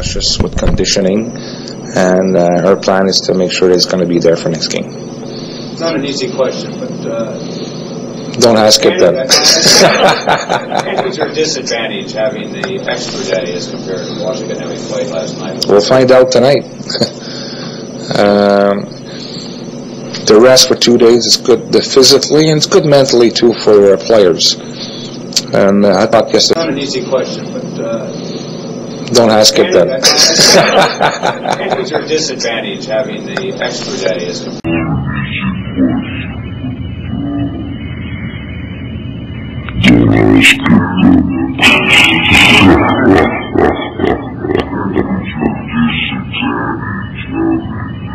just with conditioning, and uh, our plan is to make sure he's going to be there for next game. It's not an easy question, but uh, Don't ask it then. advantage or disadvantage having the extra day as compared to Washington having played last night? we'll find out tonight. um, the rest for two days is good the physically, and it's good mentally too for our players. And uh, I thought yesterday. It's not an easy question, but uh, don't ask it then. Disadvantage having the extra day